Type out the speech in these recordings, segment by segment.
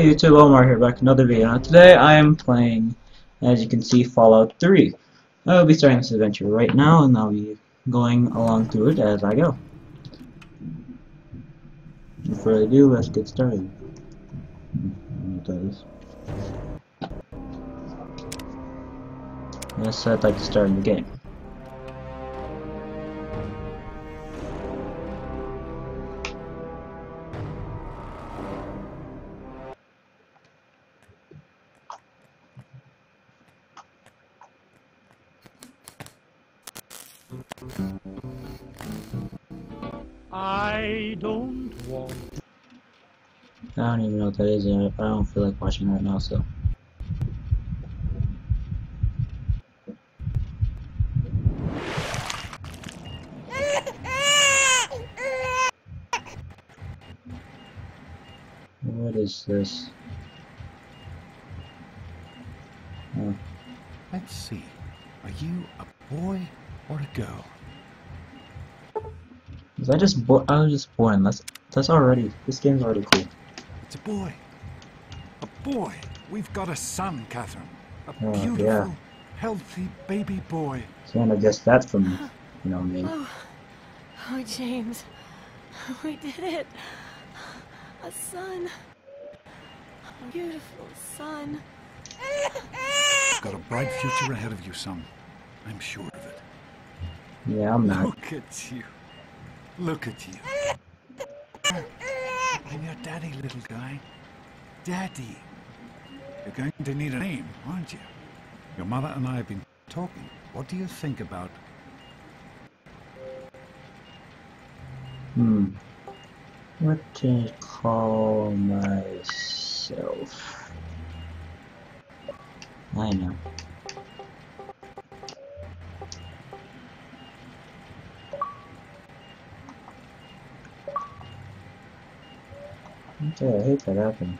Hey YouTube, Omar here, back another video. Now today I am playing, as you can see, Fallout 3. I will be starting this adventure right now, and I'll be going along through it as I go. Without further ado, let's get started. Yes, I'd like to start in the game. Don't know what that is, and I don't feel like watching right now, so. What is this? Oh, Let's see. Are you a boy or a girl? was I just bo I was just born. That's that's already. This game's already cool. It's a boy. A boy. We've got a son, Catherine. A Oh, yeah. beautiful, healthy baby boy. So I guess that's from, you You know me. Oh, oh, James, we did it. A son. A beautiful son. You've got a bright future ahead of you, son. I'm sure of it. Yeah, I'm not. Look at you. Look at you. I'm your daddy, little guy. Daddy. You're going to need a name, aren't you? Your mother and I have been talking. What do you think about Hmm. What can I call myself? I know. Okay, I hate that happened.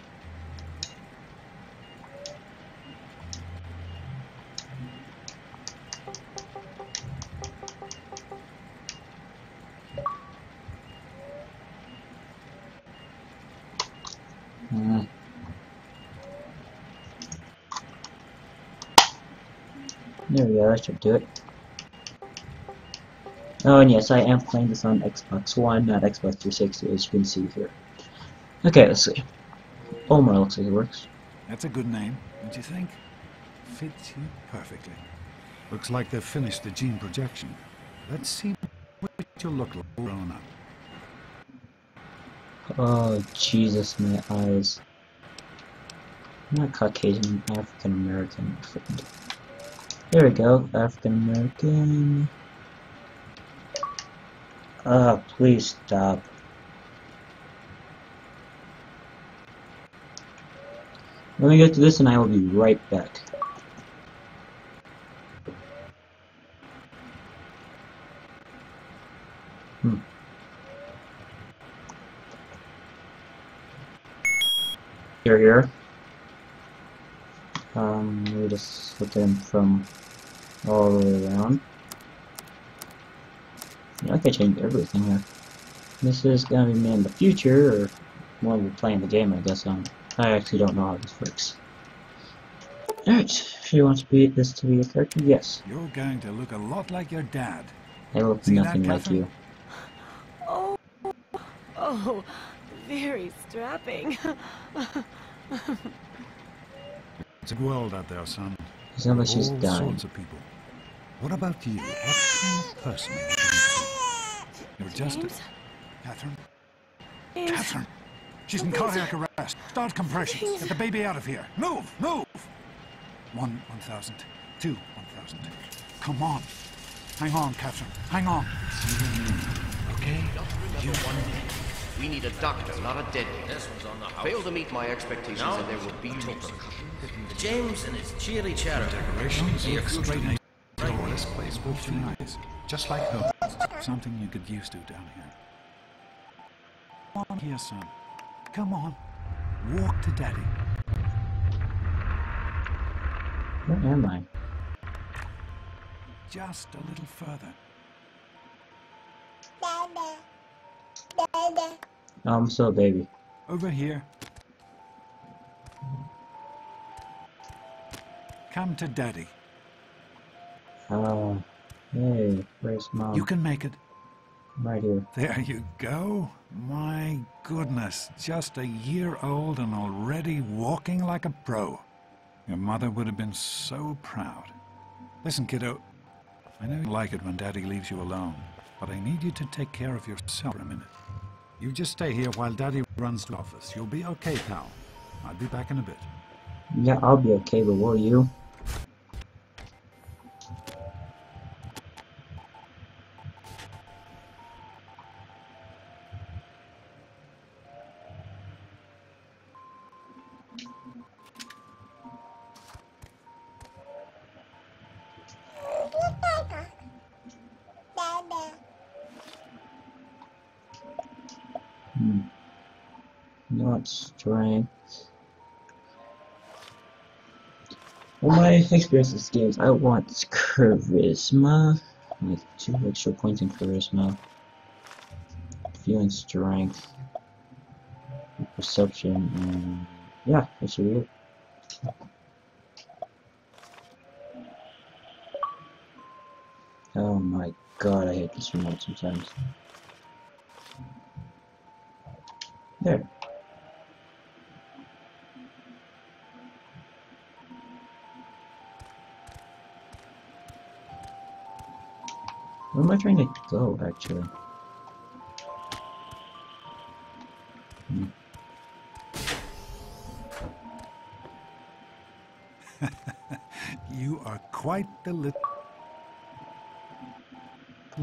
There we go, that should do it. Oh, and yes, I am playing this on Xbox One, not Xbox 360, as you can see here. Okay, let's see. Omar looks like it works. That's a good name, don't you think? Fits you perfectly. Looks like they've finished the gene projection. Let's see what you'll look like grown up. Oh, Jesus, my eyes. I'm not Caucasian, I'm African American. There we go, African American. Ah, please stop. Let me get to this and I will be right back. Hmm. Here, here. Um, we just put them from all the way around. Yeah, I can change everything here. This is gonna be me in the future, or when we're playing the game, I guess. Um, I actually don't know how this works. Alright, she wants to be this to be a character? Yes. You're going to look a lot like your dad. I look See nothing like you. Oh, oh, very strapping. It's a world out there, son. It sounds like she's All dying. sorts of people. What about you? What kind of person are you going to be? You're just a... Catherine? James? Catherine! She's in cardiac arrest. Start compressions. Get the baby out of here. Move! Move! One, one thousand. Two, one thousand. Come on. Hang on, Catherine. Hang on. Okay? You We need a doctor, not a deadly. This one's on the house. Fail to meet my expectations and there will be repercussions. James and his cheery chatter. decorations look straight into oh, this place will be nice. Just like home. Something you could used to down here. Come on here, son. Come on, walk to daddy. Where am I? Just a little further. Dada. Dada. I'm so baby. Over here. Come to daddy. Oh, hey, where's mom? You can make it. Right here. There you go. My goodness, just a year old and already walking like a pro. Your mother would have been so proud. Listen, kiddo, I know you like it when Daddy leaves you alone, but I need you to take care of yourself for a minute. You just stay here while Daddy runs to office. You'll be okay, pal. I'll be back in a bit. Yeah, I'll be okay, but will you? Experience games, I want charisma. Like two extra points in charisma. Feeling strength. Perception, and yeah, that should it. Oh my god, I hate this remote sometimes. Trying to go, actually? Hmm. You are quite the little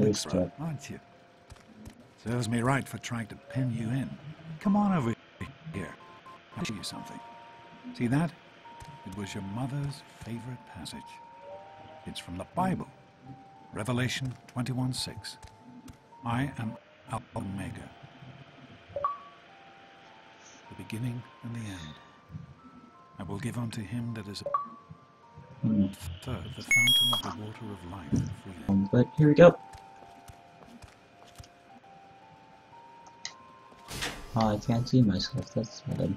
expert, aren't you? Serves me right for trying to pin you in. Come on over here. I'll show you something. See that? It was your mother's favorite passage. It's from the Bible. Revelation 21:6. I am Alpha and Omega. The beginning and the end. I will give unto him that is third the fountain of the water of life freely. Um, but here we go. Oh, I can't see myself. That's bad.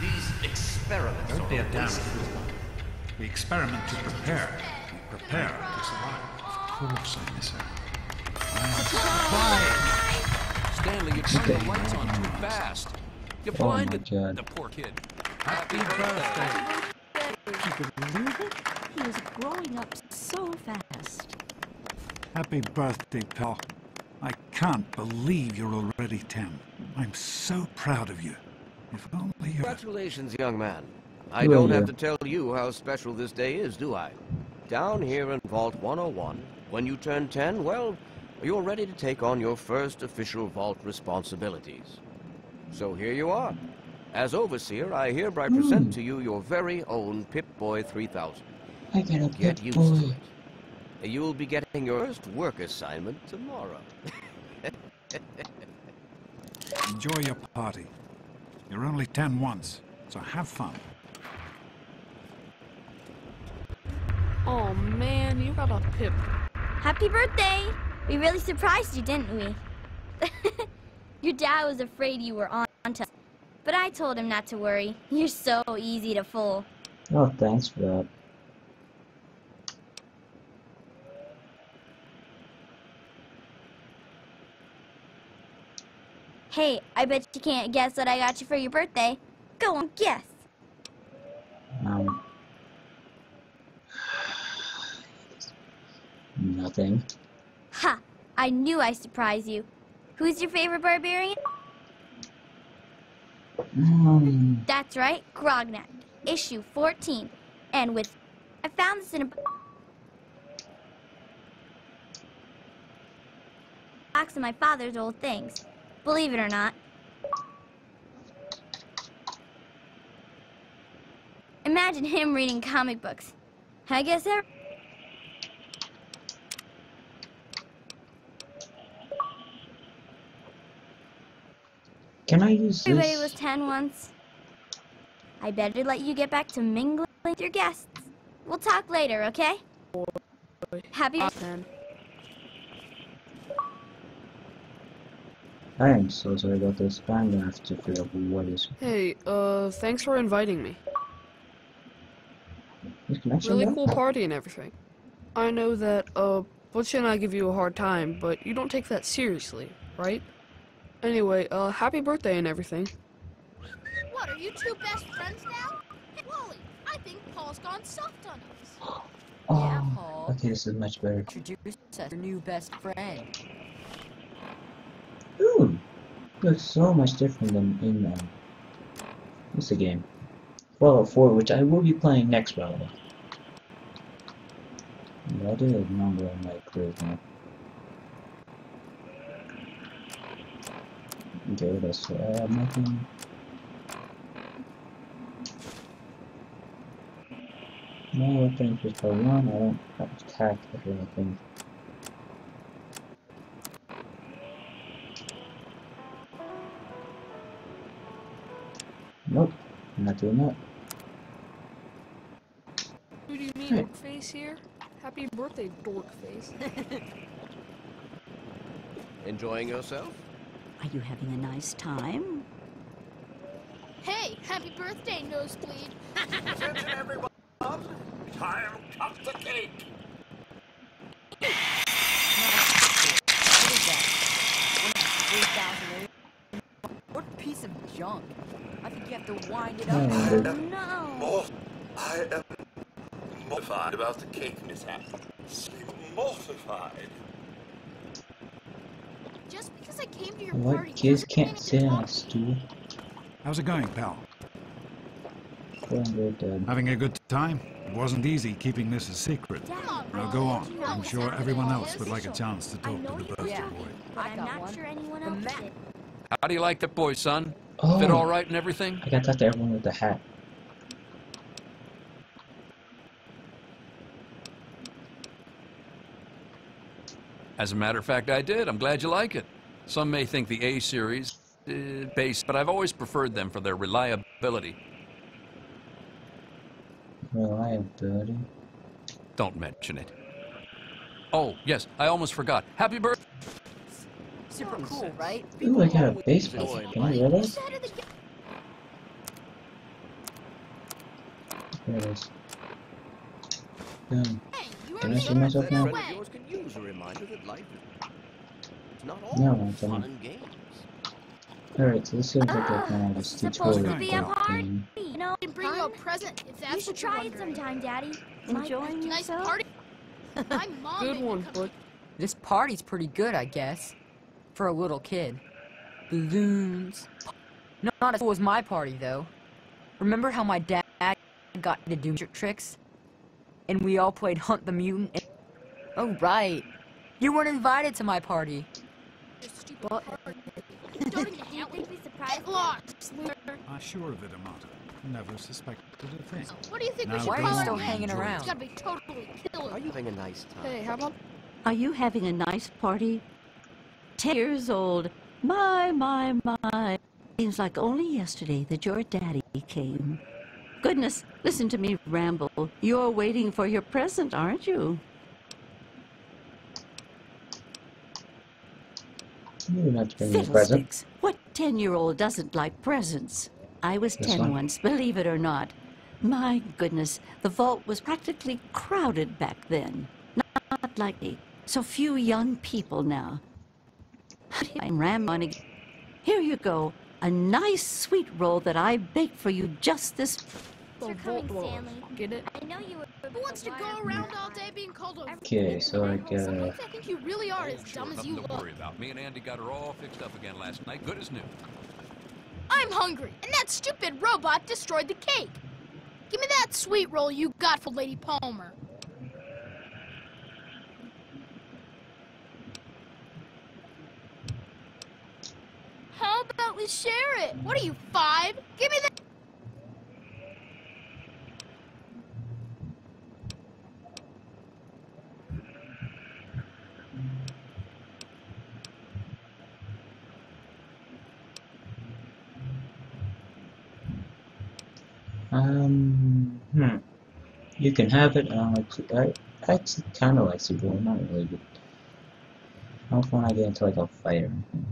These experiments Don't be a are damn fool. We experiment to prepare. We prepare to survive. Of course I miss her. I Stanley, you turned the lights on too fast. You Oh my blinded god. the poor kid. Happy birthday. You believe it? He was growing up so fast. Happy birthday, pal. I can't believe you're already 10. I'm so proud of you. If only you... Congratulations, young man. I oh, don't have to tell you how special this day is, do I? Down here in Vault 101, when you turn 10, well, you're ready to take on your first official Vault responsibilities. So here you are. As Overseer, I hereby hmm. present to you your very own Pip-Boy 3000. I got a Get good used to boy. it. You'll be getting your first work assignment tomorrow. Enjoy your party. You're only 10 once, so have fun. Oh man, you got a pip. Happy birthday! We really surprised you, didn't we? Your dad was afraid you were on to us, but I told him not to worry. You're so easy to fool. Oh, thanks for that. Hey, I bet you can't guess what I got you for your birthday. Go on, guess. Nothing. Ha! I knew I surprised you. Who's your favorite barbarian? Um, That's right, Grognak, issue 14. And with. I found this in a. box of my father's old things. Believe it or not. Imagine him reading comic books. I guess every. Can I use Everybody this? was 10 once. I better let you get back to mingling with your guests. We'll talk later, okay? Happy Then. I am so sorry about this, but I'm gonna have to figure out what is Hey, uh, thanks for inviting me. this connection. Really now? cool party and everything. I know that, uh, Butch and I give you a hard time, but you don't take that seriously, right? Anyway, uh, happy birthday and everything. What, are you two best friends now? Hey, Wally, I think Paul's gone soft on us. Yeah, Oh, Paul. okay, this is much better. Introduce us to your new best friend. Ooh, looks so much different than in um, what's the game? Fallout 4, which I will be playing next, by the way. Yeah, I did a number on my charisma. Okay, that's uh, nothing. No weapon just by one. I don't have attack or anything. Nope, I'm not doing that. Who do you mean, Hey. dork face here? Happy birthday, dork face. Enjoying yourself? Are you having a nice time? Hey, happy birthday, Nosebleed. Attention, everyone. Time to cut the cake. What is that? One of the 3,000 What piece of junk? I think you have to wind it up. Oh, dude. No. Mor- oh, I am mortified about the cake mishap. Mortified. Just because I came to your What party kids can't mean sit on a stool? How's it going, pal? Good, Having a good time? It wasn't easy keeping this a secret. Dad, Come Now Paul. go on. You know I'm sure everyone else would like a chance to talk to the were birthday Yeah. boy. but I I'm not one. sure anyone The else did. How do you like the boy, son? Oh, Fit all right and everything? I got that to everyone with the hat. As a matter of fact, I did. I'm glad you like it. Some may think the A series uh, base, but I've always preferred them for their reliability. Reliability. Don't mention it. Oh, yes, I almost forgot. Happy birthday. Super cool, right? Ooh, I got a baseball. Can I wear this? Instead of the There it is. Boom. Hey, Can I see myself That now? Friend way? of yours can use a reminder that life is not all No, I fun don't. and games. Alright, so this seems like a kind of It's tutorial supposed to be a type party. You know, I can bring you a present if that's You should try it sometime, Daddy. Enjoying Nice yourself? party. My mom Good one, come- Butch. This party's pretty good, I guess. For a little kid. Balloons. No, not as cool as my party, though. Remember how my dad got me to do magic tricks? And we all played Hunt the Mutant? And- Oh, right. You weren't invited to my party. Your stupid What? party. Don't even Do you count. think surprised Get lost, loser. Ah, sure, Vidamata. Never suspected a thing. What do you think Now we should go Why are you still hanging around? Gotta be totally killer. Are you having a nice time? Hey, how about Are you having a nice party? Ten years old. My, my, my. Seems like only yesterday that your daddy came. Goodness, listen to me ramble. You're waiting for your present, aren't you? You don't have to bring me a present. What ten-year-old doesn't like presents? I was This ten one? once, believe it or not. My goodness, the vault was practically crowded back then. Not like me. So few young people now. I'm again. Here you go. A nice sweet roll that I baked for you just this. You're the coming, Vault Stanley. Get it? I know you were. Who wants to go around all day being called a... Okay, so like, uh, Sometimes I think you really are as Oh, sure, dumb as nothing you to look. worry about. Me and Andy got her all fixed up again last night, good as new. I'm hungry, and that stupid robot destroyed the cake. Give me that sweet roll you got for Lady Palmer. How about we share it? What are you, five? Give me that. Um, hmm. You can have it um, I actually kind of like Super not really but. I don't want to get into like a fight or anything.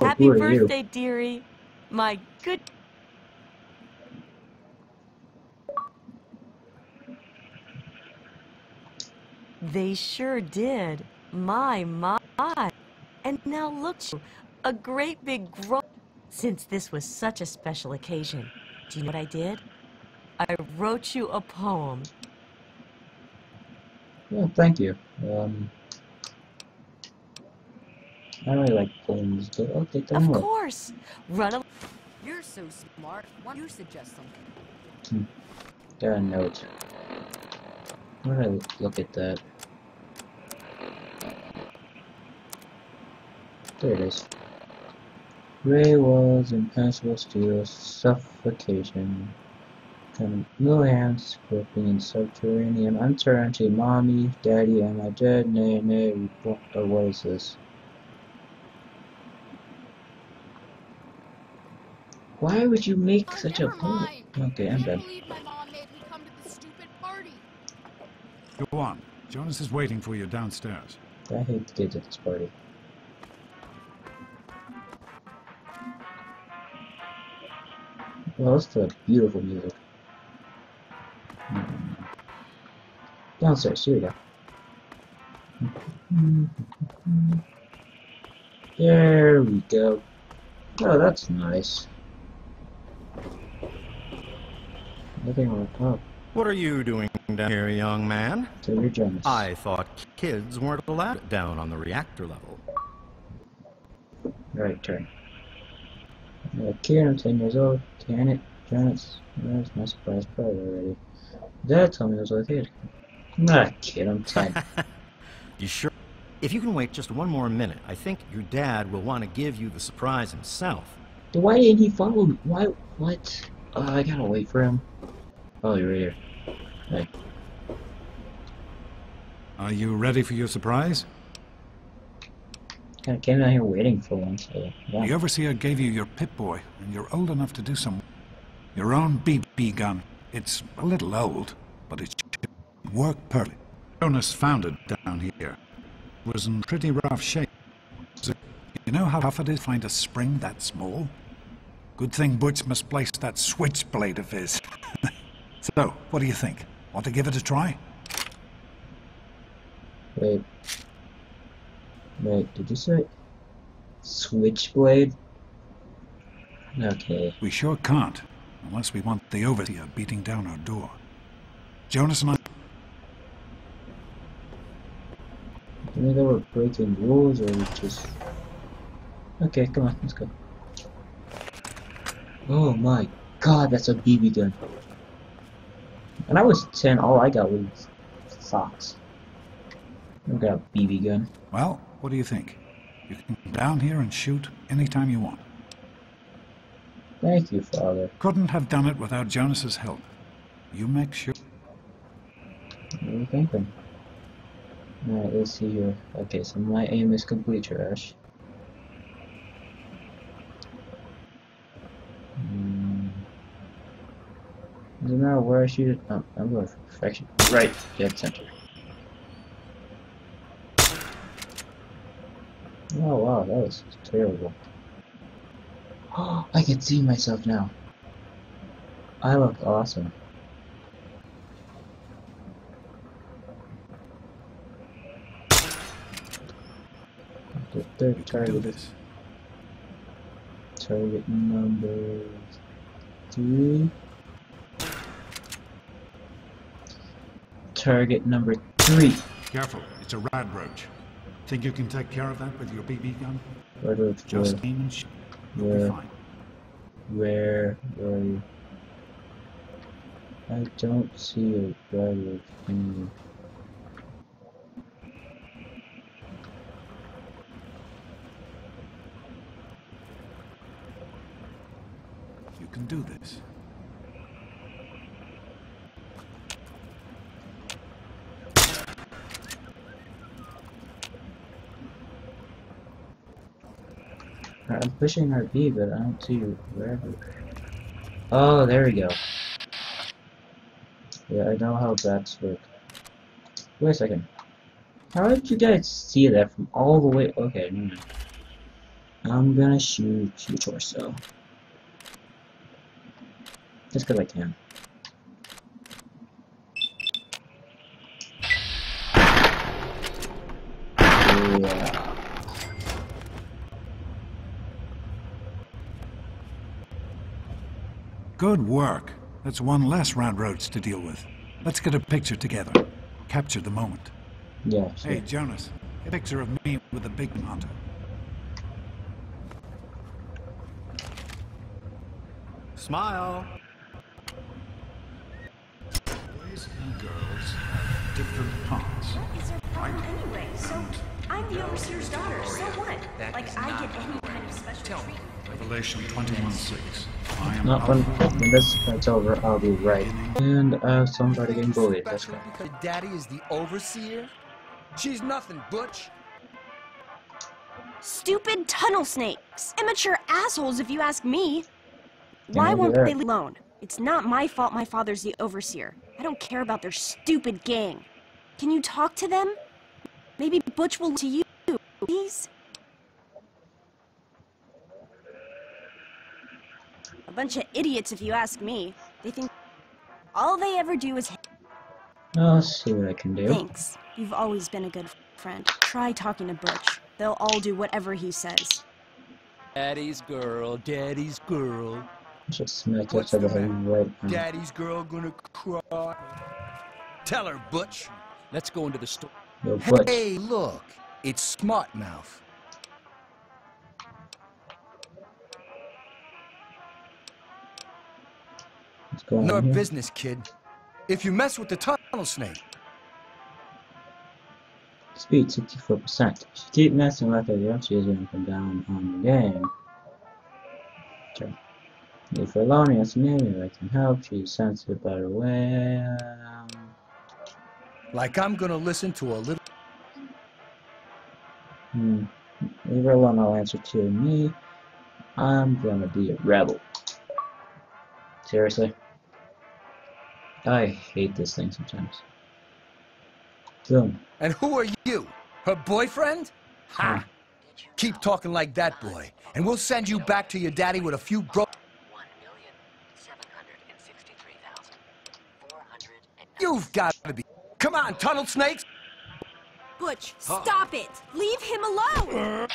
Happy oh, birthday, you? dearie. My good. They sure did. My, my. And now look, a great big gro. Since this was such a special occasion, do you know what I did? I wrote you a poem. Well, thank you. Um, I really like poems, but I'll take them Of course. Run a. You're so smart. Why don't you suggest something? Got a note. Where did I look at that? There it is. Gray walls, impenetrable steel, suffocation. Come no hands gripping in subterranean uncertainty. Mommy, daddy, am I dead? Nay, nay, report. Or what is this? Why would you make oh, such a point? Okay, I'm done. believe my mom made come to this stupid party. Go on. Jonas is waiting for you downstairs. I hate the kids at this party. Well, that's the beautiful music. Downstairs, here we go. There we go. Oh, that's nice. Nothing wrong. Oh, What are you doing down here, young man? so you're Jonas. I thought kids weren't allowed down on the reactor level. Right turn. I'm a kid, I'm 10 years old. Can it? Jonas. That's my surprise party already. Dad told me I was a kid. I'm not a kid, I'm 10. You sure? If you can wait just one more minute, I think your dad will want to give you the surprise himself. Why didn't he follow me? Why? What? Oh, I gotta wait for him. Oh, you're here. Hey, Are you ready for your surprise? Kinda came down here waiting for one, so yeah. The Overseer gave you your Pip-Boy, and you're old enough to do some... Your own BB gun. It's a little old, but it should work perfectly. Jonas found it down here. It was in pretty rough shape. So, you know how tough it is to find a spring that small? Good thing Butch misplaced that switchblade of his. so, what do you think? Want to give it a try? Wait. Wait, did you say switchblade? Okay. We sure can't, unless we want the Overseer beating down our door. Jonas and I I think they were breaking rules or just. Okay, come on, let's go. Oh my god, that's a BB gun. When I was 10, all I got was socks. I got a BB gun. Well, what do you think? You can come down here and shoot anytime you want. Thank you, Father. Couldn't have done it without Jonas's help. You make sure. What are you thinking? Alright, let's see here. Okay, so my aim is complete trash. Hmm. Doesn't matter where I shoot it. Oh, I'm going for perfection. Right, dead center. Oh wow, that was terrible. I can see myself now. I look awesome. The third We can do target this. Target number three. Target number three. Careful, it's a rad roach. Think you can take care of that with your BB gun? Just where, aim and shoot. You'll be where, fine. where, you? I don't see a driver thing. You can do this. I'm pushing RB, but I don't see wherever. Oh, there we go. Yeah, I know how bats work. Wait a second. How did you guys see that from all the way? Okay, never mind. I'm gonna shoot your torso. Just because I can. Yeah. Good work. That's one less rad roach to deal with. Let's get a picture together. Capture the moment. Yeah. Sure. Hey, Jonas, a picture of me with the big hunter. Smile. Boys and girls have different parts. Is there problem anyway? So I'm the overseer's daughter. So what? Like I get any kind of special Tell treatment? Revelation 21:6. I am Not when, Alpha. when this fight's over, I'll be right. And uh, somebody getting bullied. That's Especially right. because Daddy is the overseer? She's nothing, Butch. Stupid tunnel snakes. Immature assholes, if you ask me. Why won't you're they right. leave alone? It's not my fault my father's the overseer. I don't care about their stupid gang. Can you talk to them? Maybe Butch will to you, please? A bunch of idiots, if you ask me. They think all they ever do is I'll see what I can do. Thanks. You've always been a good friend. Try talking to Butch. They'll all do whatever he says. Daddy's girl, Daddy's girl. Just smack What's each other the right now. Daddy's girl gonna cry. Tell her, Butch. Let's go into the store. Butch. Hey, look. It's Smart Mouth. What's going No on business, kid. If you mess with the tunnel snake, Speed 64%. If you keep messing with her, eventually is going to come down on the game. Sure. If yes, maybe I can help. She's sensitive by the way. Um, like I'm gonna listen to a little. hmm. Leave her alone, I'll answer to me. I'm gonna be a rebel. Seriously? I hate this thing sometimes. Boom. And who are you? Her boyfriend? Ha! Keep talking like that, boy, and we'll send you back to your daddy with a few bro. You've got to be. Come on, tunnel snakes! Butch, stop it! Leave him alone!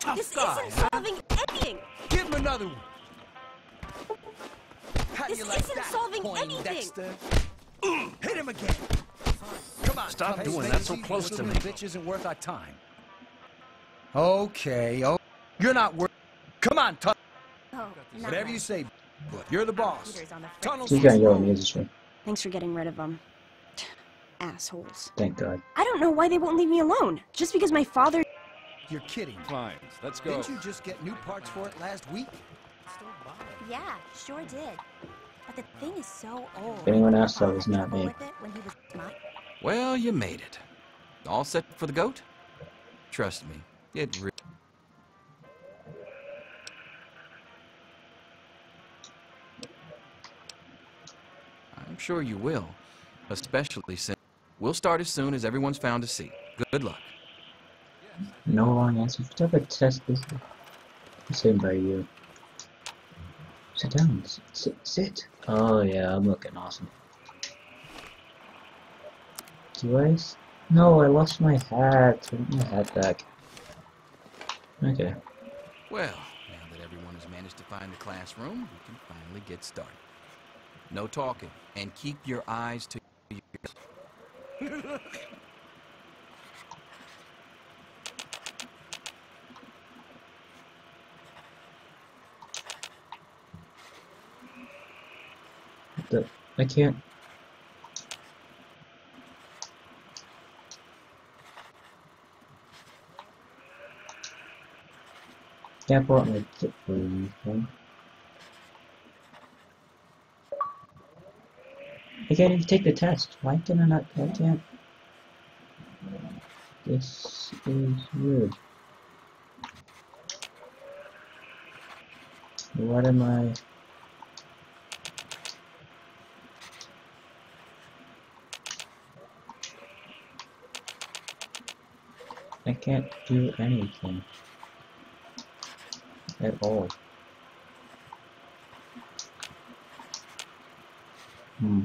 tough this guy, isn't solving anything! Give him another one. How do This you like isn't that, solving Poindexter? anything! Mm, hit him again. Come on, Stop doing that so close to Little me. Bitch isn't worth our time. Okay, oh, you're not worth. Come on, tunnel. Oh, Whatever you say, but you're the boss. Peter's on the fritz. Tunnel She's gonna go in the industry. Thanks for getting rid of them. Assholes. Thank God. I don't know why they won't leave me alone. Just because my father. You're kidding. Fine, let's go. Didn't you just get new parts for it last week? Yeah, sure did. But the thing is so old. If anyone else, that was not me. With it when he was mine. Well, you made it. All set for the goat? Trust me, it re- sure you will, especially since we'll start as soon as everyone's found a seat. Good luck. No long answer. Whatever test this is. Same by you. Sit down. Sit. Sit. Oh yeah, I'm looking awesome. Do I? s- No, I lost my hat. I my hat back. Okay. Well, now that everyone has managed to find the classroom, we can finally get started. No talking, and keep your eyes to. The, I can't. Can't pull out my tip for anything. I can't even take the test. Why can I not? I can't. This is weird. What am I? I can't do anything. At all. Hmm.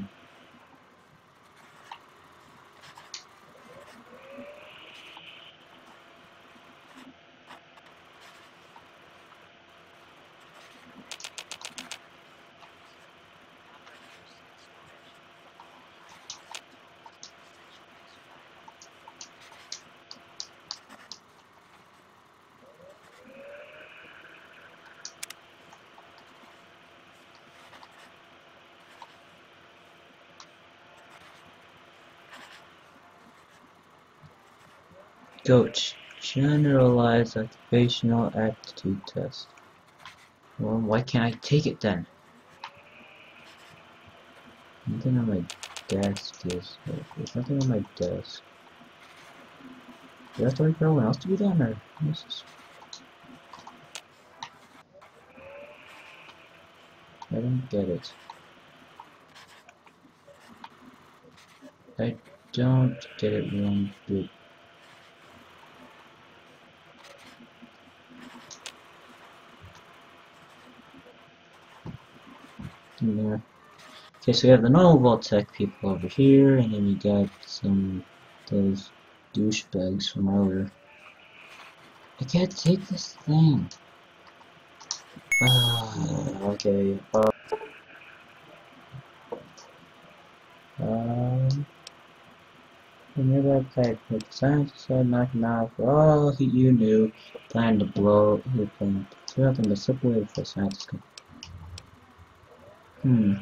Coach, generalized occupational aptitude test. Well, why can't I take it then? Nothing on my desk is. There's nothing on my desk. Do I have to wait for everyone else to be done, or this is... I don't get it. I don't get it one bit. There. Okay, so we have the normal Vault-Tec people over here, and then we got some those douchebags from earlier. I can't take this thing. Ah, okay. Uh, um, the nearby type with science knocking out for all you knew, plan to blow. So nothing but slip away before science Hmm.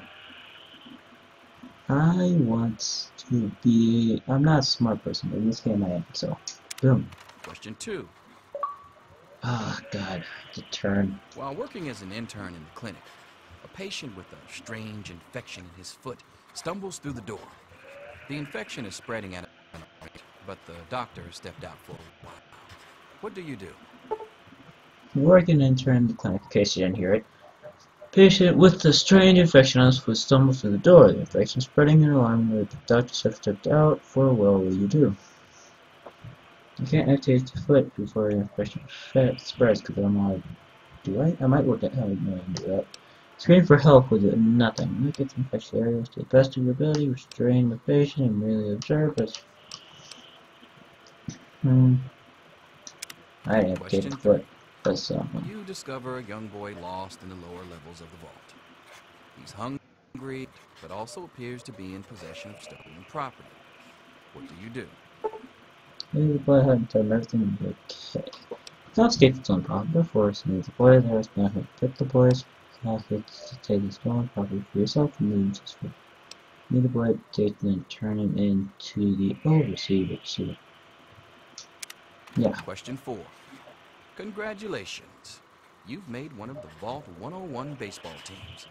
I want to be. I'm not a smart person, but in this game I am, so. Boom. Question two. Oh, God. The turn. While working as an intern in the clinic, a patient with a strange infection in his foot stumbles through the door. The infection is spreading at a rate, but the doctor stepped out for a while. What do you do? Working intern in the clinic, in case you didn't hear it. Patient with the strange infection on his foot stumbles through the door. The infection spreading and alarming the doctors have stepped out for well what will you do? You can't amputate the foot before the infection spreads because I'm like, do I? I might work at home and do that. Scream for help with it, nothing. Look at the infected areas to the best of your ability, restrain the patient and merely observe as Hmm. I amputate the foot. Uh, you discover a young boy lost in the lower levels of the vault. He's hungry, but also appears to be in possession of stolen property. What do you do? The boy had and tell him will be okay. Confiscate the stolen property before sending the boy is not to pick the boy's pockets to take the stolen property for yourself and leave just for Need the boy take then turn him into the overseer. Yeah. Question four. Congratulations. You've made one of the Vault 101 baseball teams.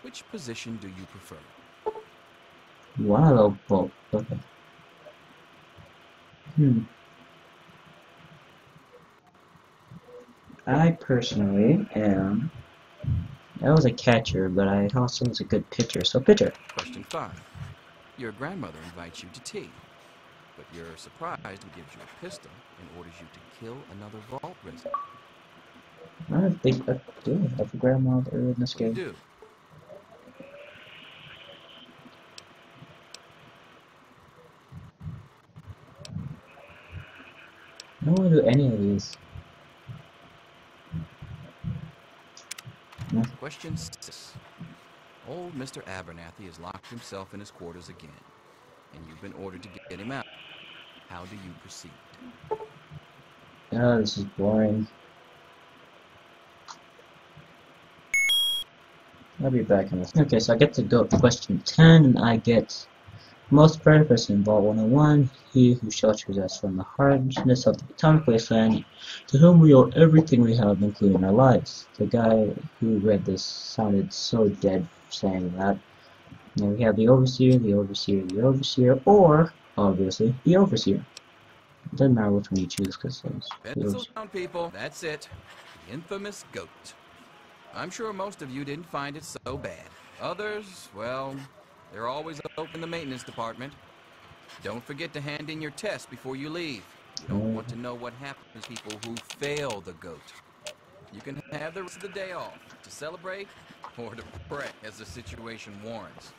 Which position do you prefer? Of both. Okay. Hmm. I personally am. I was a catcher, but I also was a good pitcher, so pitcher. Question five. Your grandmother invites you to tea but you're surprised he gives you a pistol and orders you to kill another vault resident. I think I do have a grandmother in this game. do. I don't want to do any of these. Question 6. Old Mr. Abernathy has locked himself in his quarters again, and you've been ordered to get him out. How do you proceed? Oh, this is boring. I'll be back in this. Okay, so I get to go to question 10, and I get most purpose in Vault 101, he who shelters us from the harshness of the atomic wasteland, to whom we owe everything we have, including our lives. The guy who read this sounded so dead saying that. Now we have the Overseer, the Overseer, the Overseer, or obviously, the Overseer. It doesn't matter which one you choose, because Pencil down, people. That's it. The infamous goat. I'm sure most of you didn't find it so bad. Others, well, they're always open in the maintenance department. Don't forget to hand in your test before you leave. You don't mm. want to know what happens to people who fail the goat. You can have the rest of the day off to celebrate or to pray as the situation warrants.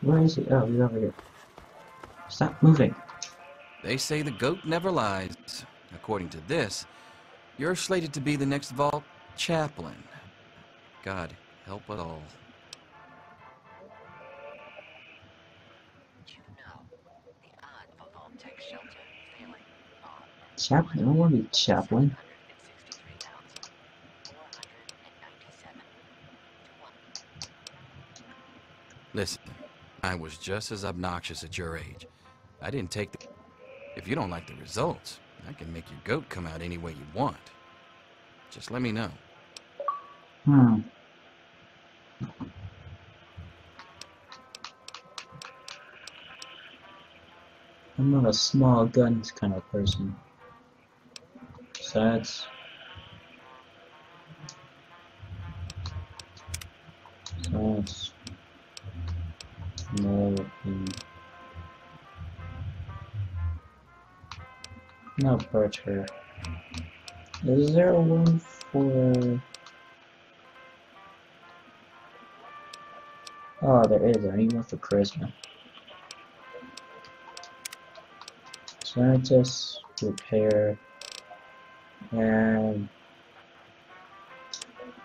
Where is he? Oh, he's over here. Stop moving. They say the goat never lies. According to this, you're slated to be the next vault chaplain. God help us all. Chaplain? I don't want to be chaplain. Listen, I was just as obnoxious at your age. I didn't take the... If you don't like the results, I can make your goat come out any way you want. Just let me know. Hmm. I'm not a small guns kind of person. Besides, besides, no, no butcher. Is there one for? Oh, there is. I need one for charisma. Scientist, repair, and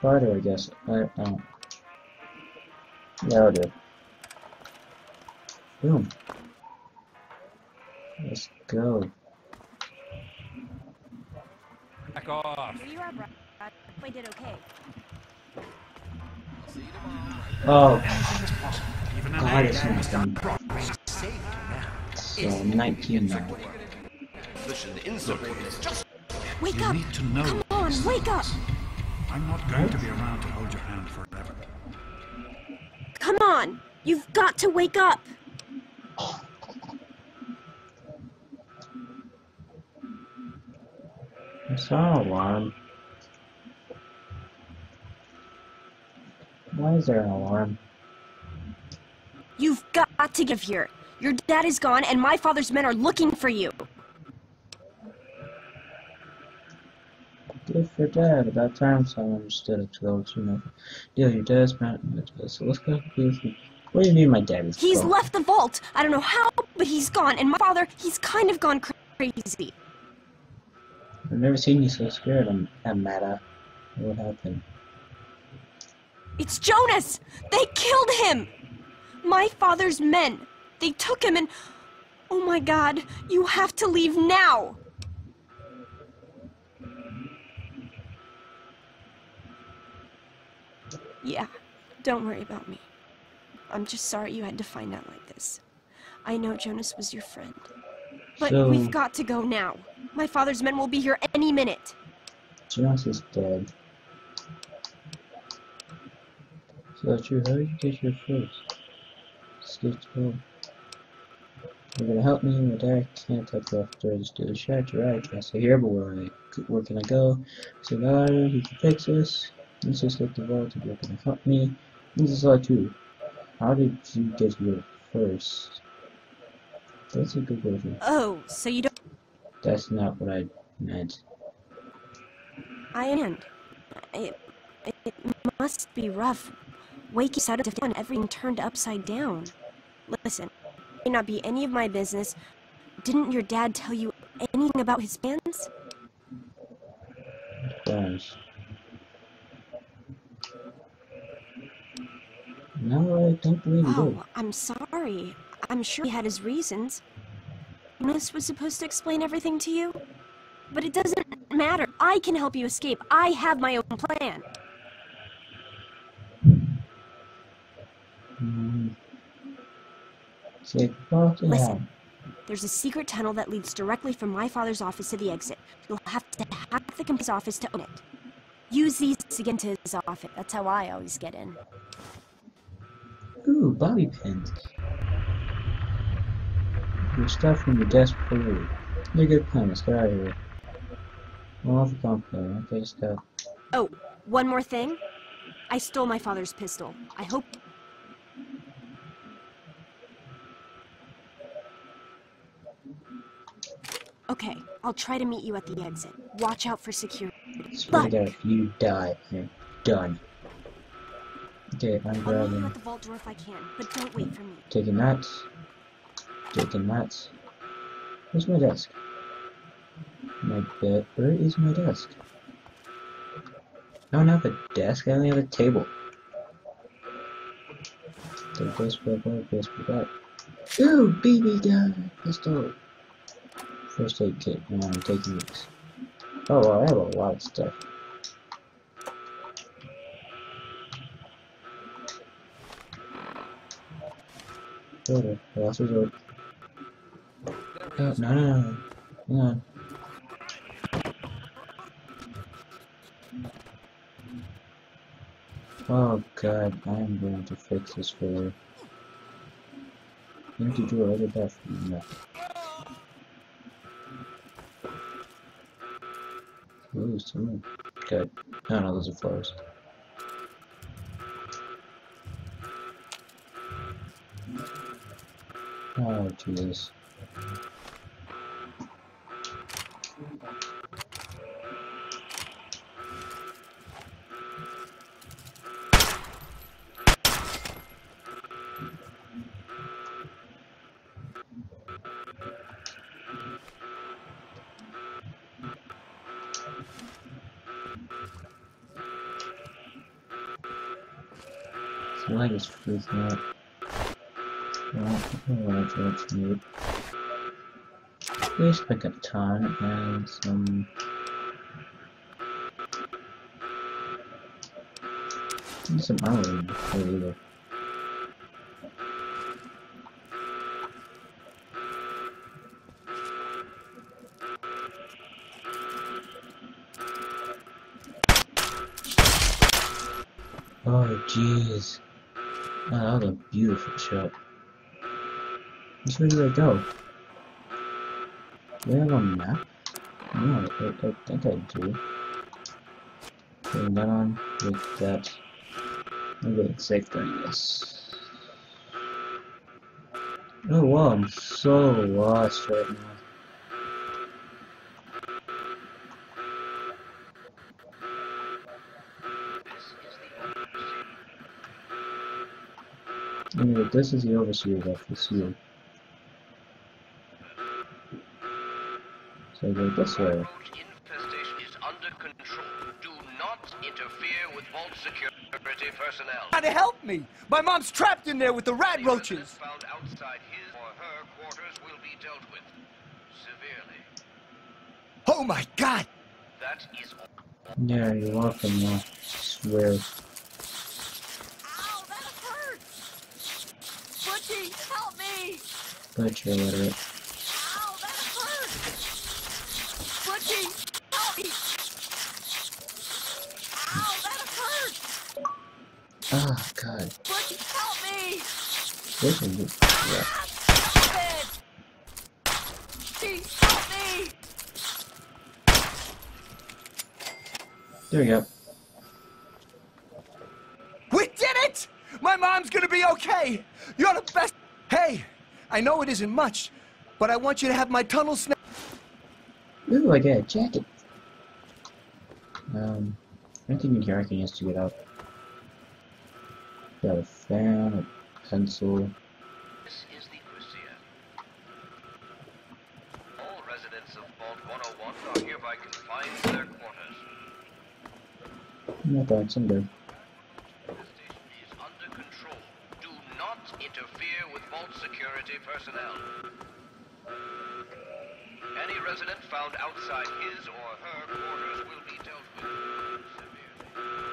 barter, I guess. I don't. Yeah, I'll do. Boom. Let's go. Back off. Where you at, Brad? I did okay. Oh, Even God, it's not done. So, 19 now. Wake You up! need to know. Come on, wake up! I'm not going to be around to hold your hand forever. Come on! You've got to wake up! I saw an alarm. Why is there an alarm? You've got to get here. Your dad is gone, and my father's men are looking for you. Good for dad. About time someone understood it to you know. Deal your dad's not so let's go. What do you mean my dad is He's gone? left the vault. I don't know how, but he's gone, and my father, he's kind of gone crazy. I've never seen you so scared. I'm I'm mad at what happened. It's Jonas! They killed him! My father's men. They took him and. Oh my god, you have to leave now! Yeah, don't worry about me. I'm just sorry you had to find out like this. I know Jonas was your friend. But So- we've got to go now. My father's men will be here any minute. Jonas is dead. So that's true. How did you get here first? Escaped home. You're gonna help me. My dad can't off the just do the right. I stay here, but where I where can I go? So now he can fix this. Let's just get the vault. You're gonna help me. This is all too. How did you get here first? That's a good question. Oh, so you don't. That's not what I meant. I am. It, it, it must be rough. Waking out of and everything turned upside down. Listen, it may not be any of my business. Didn't your dad tell you anything about his plans? Gosh. No, I don't believe oh, did. Oh, I'm sorry. I'm sure he had his reasons. Jonas was supposed to explain everything to you? But it doesn't matter. I can help you escape. I have my own plan. Listen. There's a secret tunnel that leads directly from my father's office to the exit. You'll have to hack the company's office to open it. Use these to get into his office. That's how I always get in. Ooh, bobby pins. Your stuff from your desk before you. You're a good plan. Let's get out of here. Well, off the complaint. Okay, stop. Oh, one more thing. I stole my father's pistol. I hope. Okay, I'll try to meet you at the exit. Watch out for security. To if you die, you're done. Okay, I'm grabbing... I'll meet you at the vault door if I can, but don't wait for me. Taking that. Taking that. Where's my desk? My bed. Where is my desk? I don't have a desk, I only have a table. Take this, put that, this, put that. Ooh, BB gun! Pistol! First aid kit. No, I'm taking this. Oh, wow, I have a lot of stuff. Order. Last resort. Oh, no, no, no. Hang on. Oh god, I am going to fix this for. You need to do a other bathroom. No. Ooh, some good. No, no, those are flowers. Oh, Jesus. This leg is out. Well, least pick up time and some. Some before either. Oh, jeez. Oh, that was a beautiful shot. Which way do I go? Do I have a map? No, I, I think I do. Putting that on with that. I'm getting safe during this. Oh wow, I'm so lost right now. Anyway, this is the overseer of the here. So go this way. Infestation is under control. Do not interfere with vault security personnel. Gotta help me! My mom's trapped in there with the rad roaches! Found outside his or her quarters will be dealt with severely. Oh my god! That is. Yeah, you're welcome, uh, swear. Butchie, help me! But you're illiterate. Hurt! Oh god. Butchie, help me! This is yeah. Stop it! Help me! There we go. We did it! My mom's gonna be okay! You're the best! Hey, I know it isn't much, but I want you to have my Tunnel Snake. Ooh, I got a jacket. Um, I think in here I can use to get out. Got a fan, a pencil. This is the Crucia. All residents of Vault 101 are hereby confined to their quarters. No thanks, I'm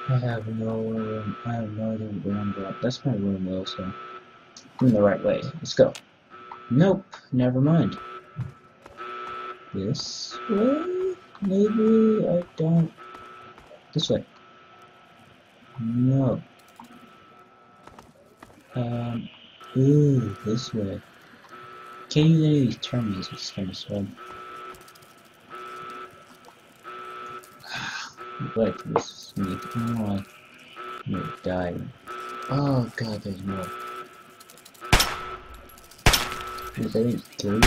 I have no room. I have no idea where I'm going. That's my room, though, so. I'm in the right way. Let's go. Nope, never mind. This way? Maybe I don't. This way. No. Um. Ooh, this way. Can't use any of these is kind of Wait, this is me. Come on. You're dying. Oh god, there's more. Did they kill you?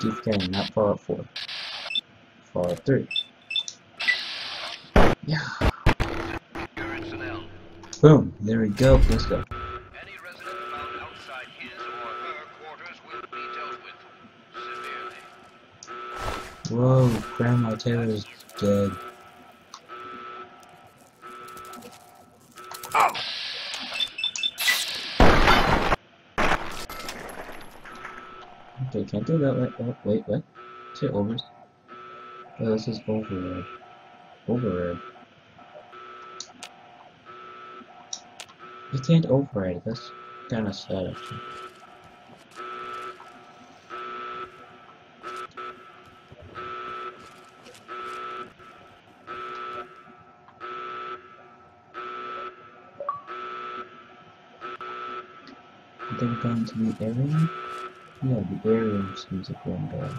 Keep going, not far four. Far three. Yeah. Boom, there we go, let's go. Whoa, Grandma Taylor's dead. Oh. Okay, can't do that. Wait, oh, wait, what? Say over. Oh, this is override. Override. You can't override. That's kind of sad, actually. I going to the area? Yeah, the area seems like going bad.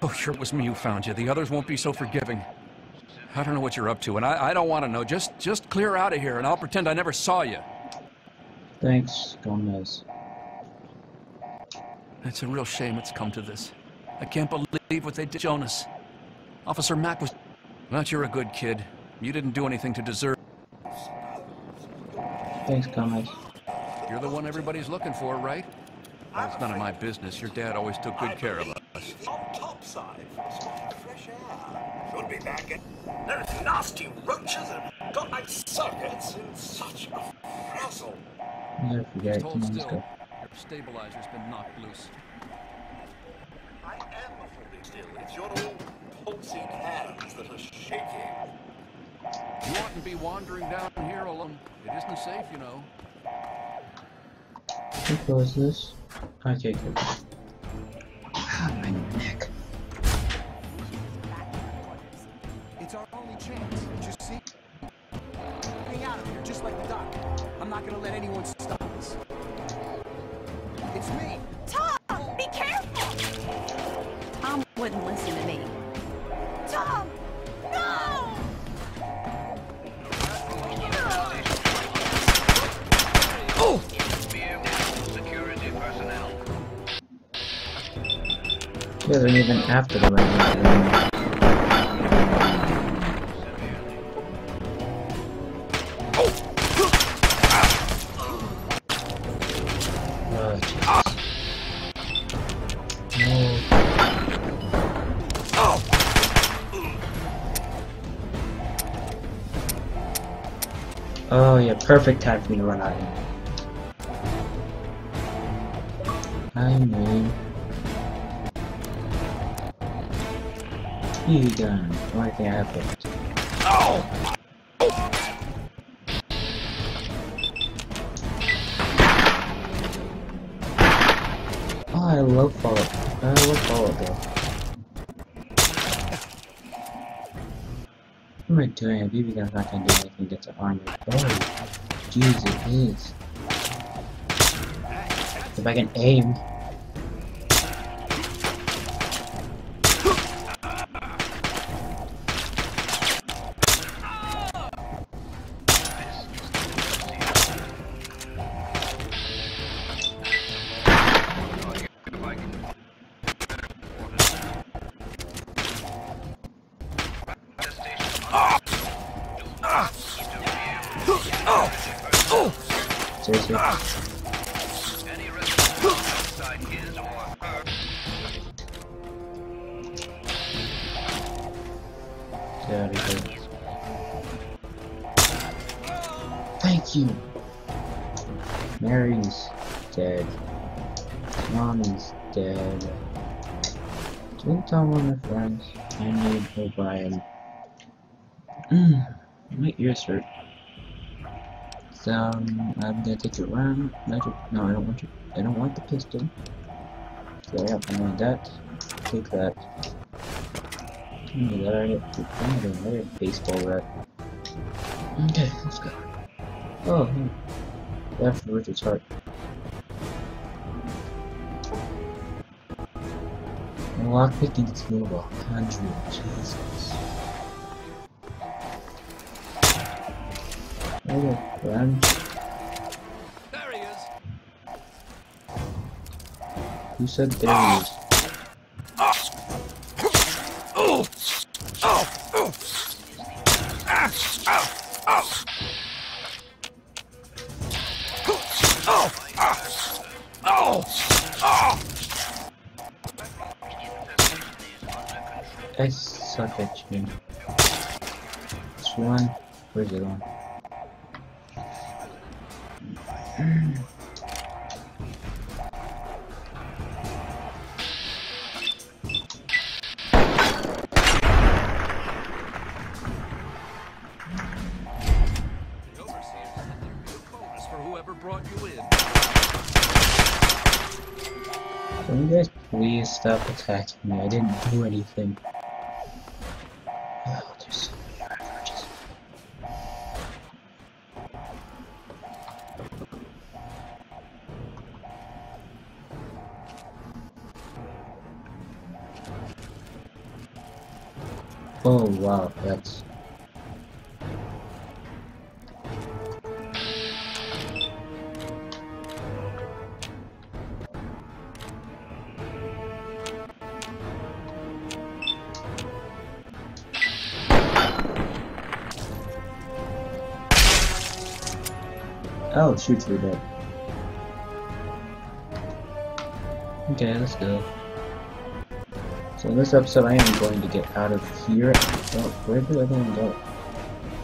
Oh, sure it was me who found you. The others won't be so forgiving. I don't know what you're up to, and I, I don't want to know. Just, just clear out of here, and I'll pretend I never saw you. Thanks, Gomez. It's a real shame it's come to this. I can't believe what they did, Jonas. Officer Mack was... But you're a good kid. You didn't do anything to deserve... Thanks, Gomez. You're the one everybody's looking for, right? Well, it's none of my business. Your dad always took good care of us. Never forget, Just hold still. go. Your stabilizer's been knocked loose. I am holding still. It's your old palsied hands that are shaking. You oughtn't be wandering down here alone. It isn't safe, you know. Who close this? Okay, good. Ah, perfect time for me to run out. I mean... You done. Only thing I have left. Oh, I love Fallout. I love Fallout though. I doing? A BB gun's not gonna do anything against an armored Oh, jeez, it is. If I can aim. Mm, my ears hurt. So um, I'm gonna take it around. Magic. No, I don't want you. I don't want the pistol. So yeah, I want that. Take that. Give that. I get. I get a baseball bat. Okay, let's go. Oh, hmm. After Richard's heart. Lockpicking a hundred, Jesus. There he is. Who said there he is? Oh. Oh. Oh. Oh. Oh. Oh. I suck at you. This one, where's it on? Attacking me? I didn't do anything. Oh, there's so many averages. Oh wow, that's Oh, shoot, we're dead. Okay, let's go. So in this episode, I am going to get out of here. Oh, where did everyone go?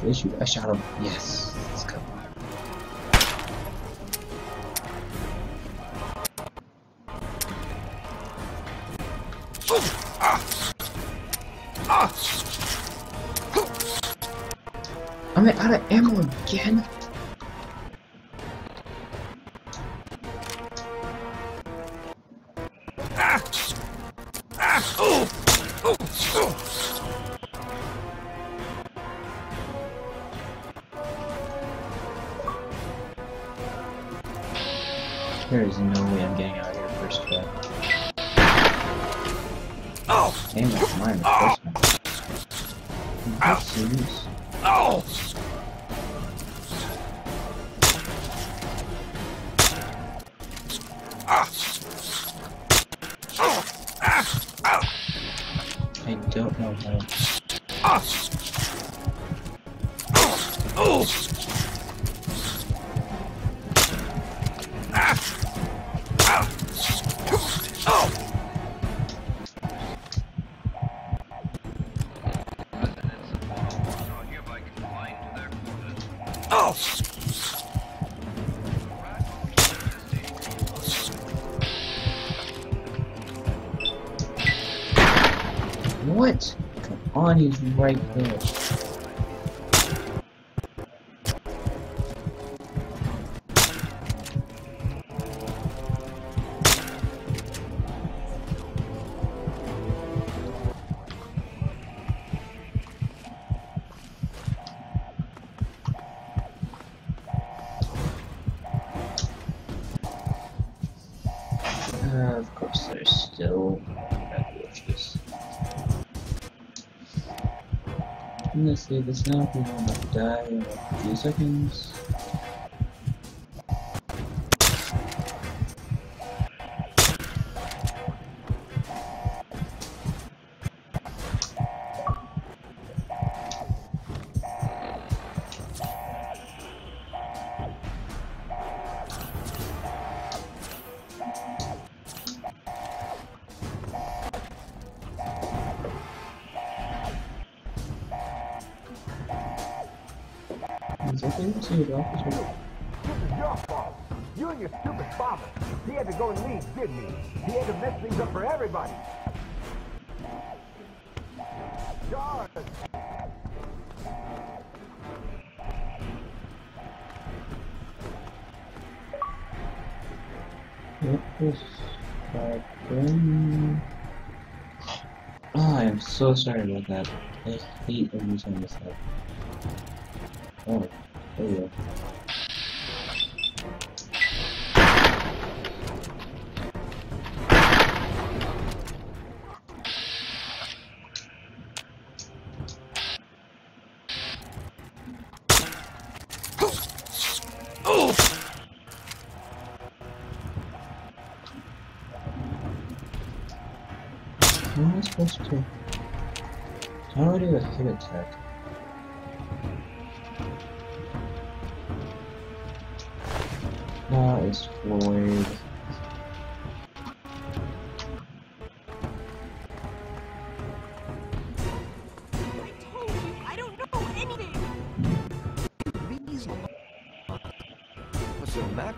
Did they shoot? I shot him. Yes, let's go. I'm out of ammo again. Right there. I'm gonna this now. We will not die in a few seconds. So sorry about that. I hate every time this happens. Oh, there you go.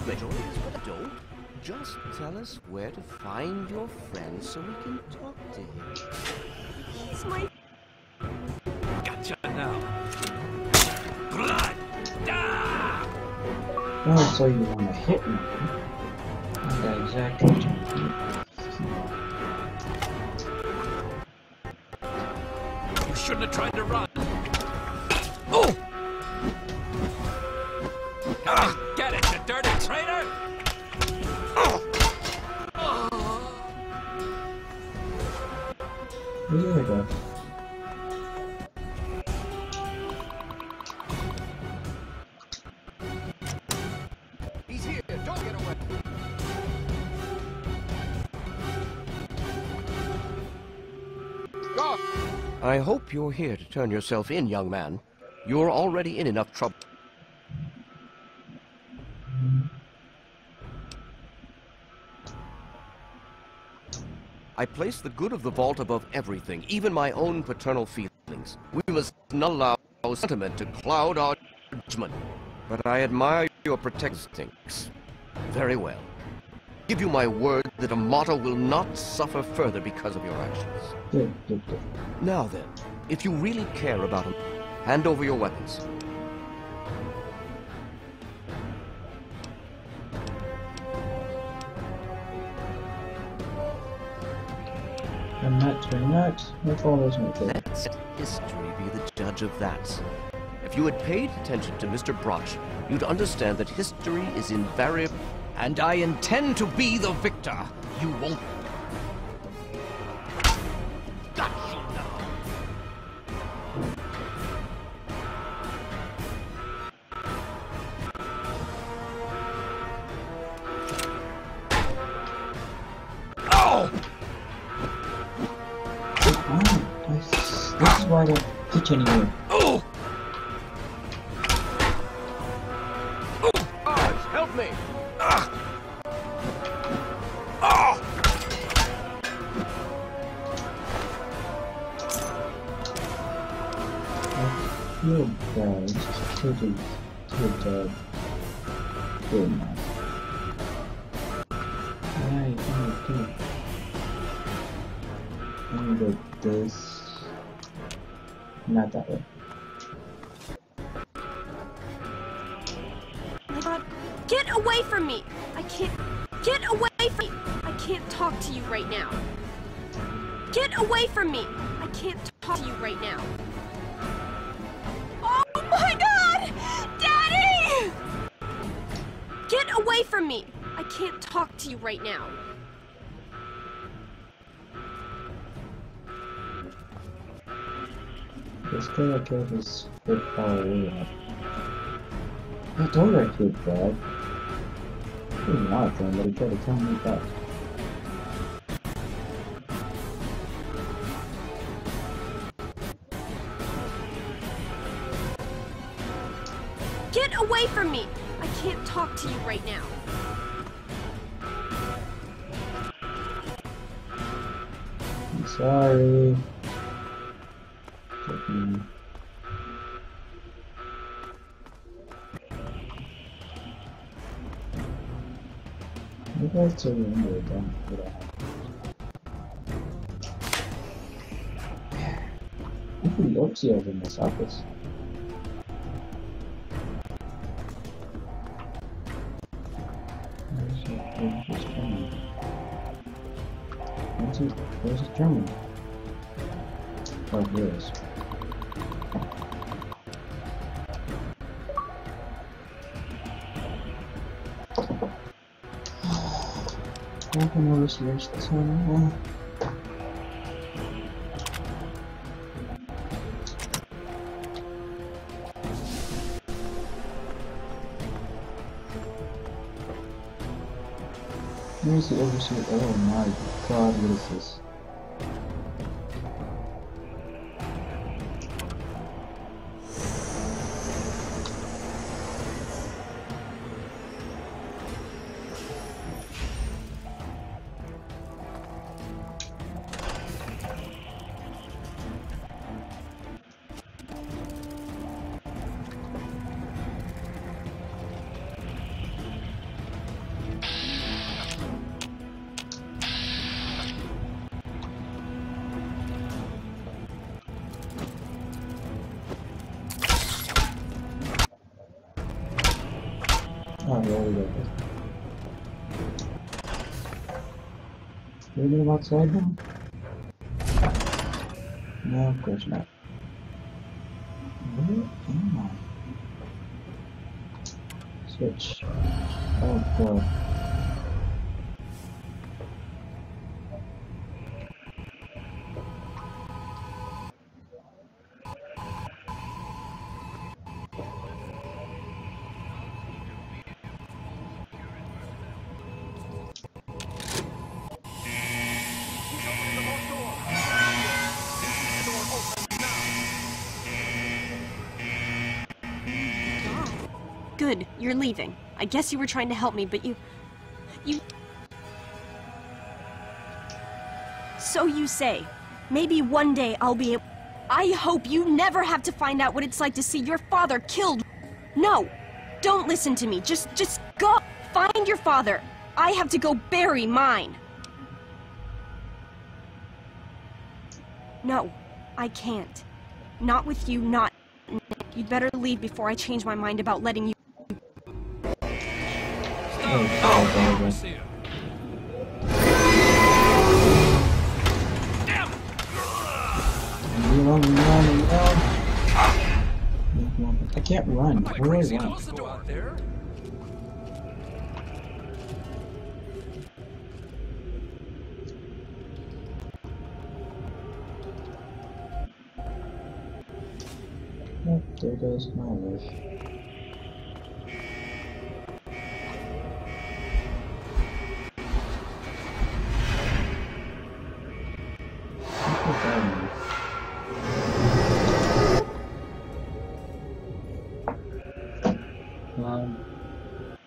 Mitchell is but a don't. Just tell us where to find your friend so we can talk to him. So you want to hit me? Not that exactly. You shouldn't have tried to run. Hope you're here to turn yourself in, young man. You're already in enough trouble. I place the good of the vault above everything, even my own paternal feelings. We must not allow sentiment to cloud our judgment. But I admire your protect instincts. Very well. Give you my word that Amata will not suffer further because of your actions. Now then, if you really care about him, hand over your weapons. I'm not doing that. That follows me. Let history be the judge of that. If you had paid attention to Mr. Brotch, you'd understand that history is invariable, and I intend to be the victor. You won't. This guy I killed is good away. now. I I killed Brad. He didn't want to, but he tried to kill me back. Get away from me! I can't talk to you right now. I'm sorry. Take me. I still remember it then. What I have. Look at the Oxios in this office. Where's the- where's German? Where's German? Oh, here it is. This one. Where's the overseer? Oh my god, what is this? Outside now? No, of course not. Where am I? Switch. Oh god. Leaving. I guess you were trying to help me, but you... You... So you say. Maybe one day I'll be... I hope you never have to find out what it's like to see your father killed. No! Don't listen to me. Just, just go! Find your father. I have to go bury mine. No, I can't. Not with you, not... You'd better leave before I change my mind about letting you... alone, leave me alone. Leave me alone. I can't run. Where do I Crazy, run? close the door out there. Oh, there goes my wish.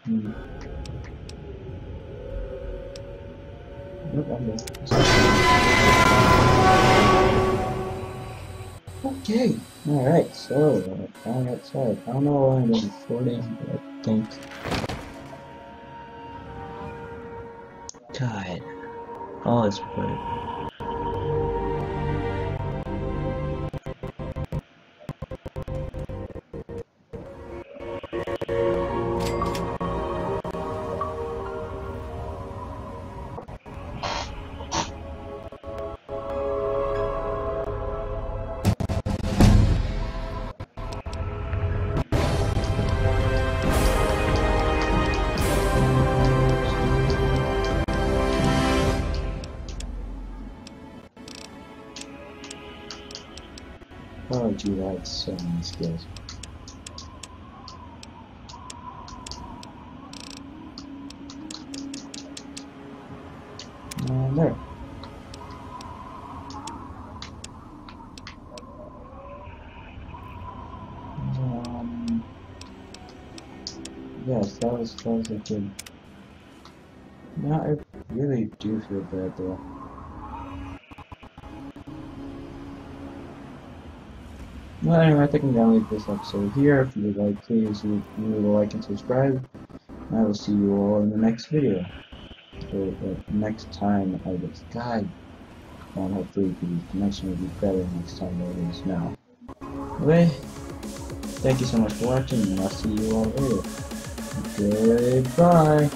Okay, alright, so, uh, found outside. I don't know why I'm recording, but I think... God. Oh, it's good. Have so many skills. And there. Um, yes, that was, that was a good. Now I really do feel bad though. Well, anyway, I think I'm gonna leave this episode here. If you like, please remember a like and subscribe. I will see you all in the next video. Or, or uh, next time I guess. God. And hopefully the connection will be better next time than it is now. Anyway, thank you so much for watching, and I'll see you all later. Goodbye.